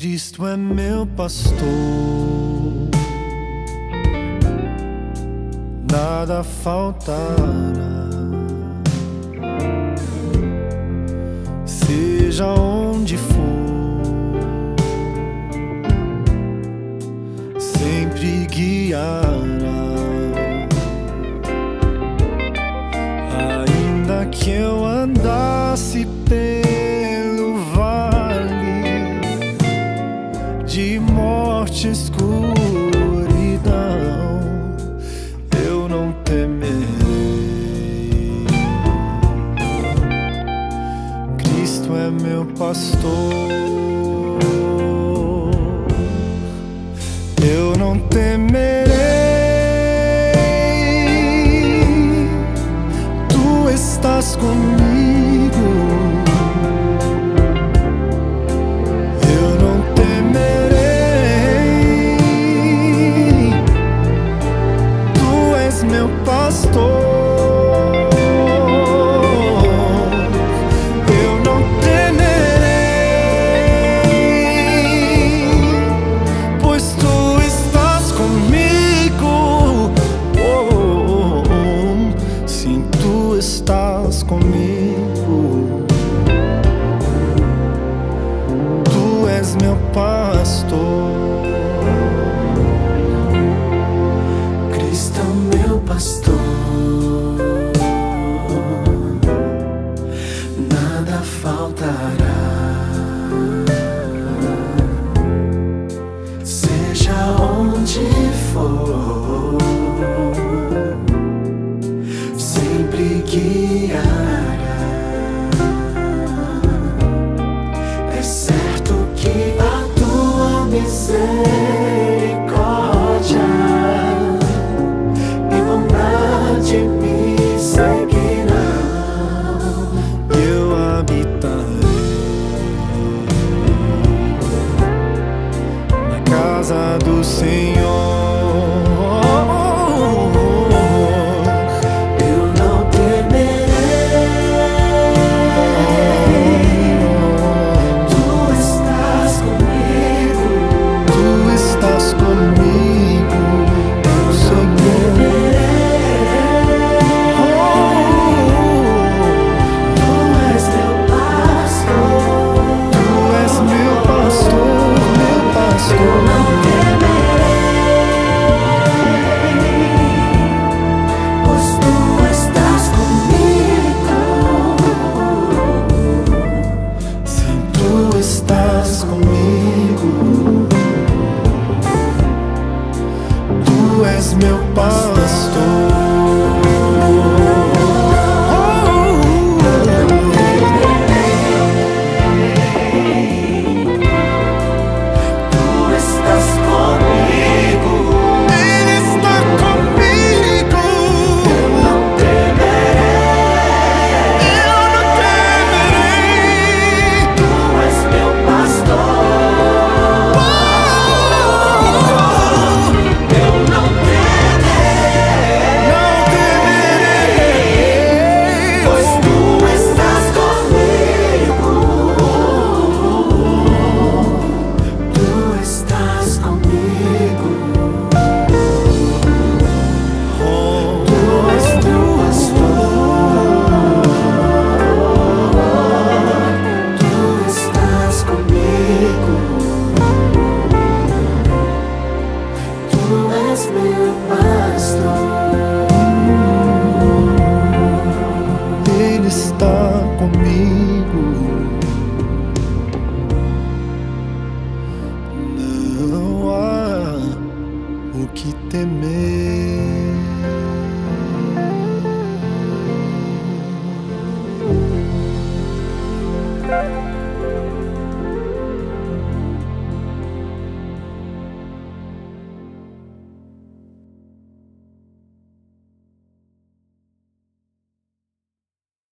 Cristo é meu pastor, nada faltará. Seja onde for, sempre guiará. Ainda que eu andasse pelo noite escuridão eu não temerei. Cristo é meu pastor, eu não temerei. Tu estás comigo. misericórdia e bondade me seguirão. Eu habitarei na casa do Senhor. Dios my bastó.